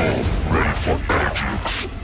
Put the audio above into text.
Ready for energy.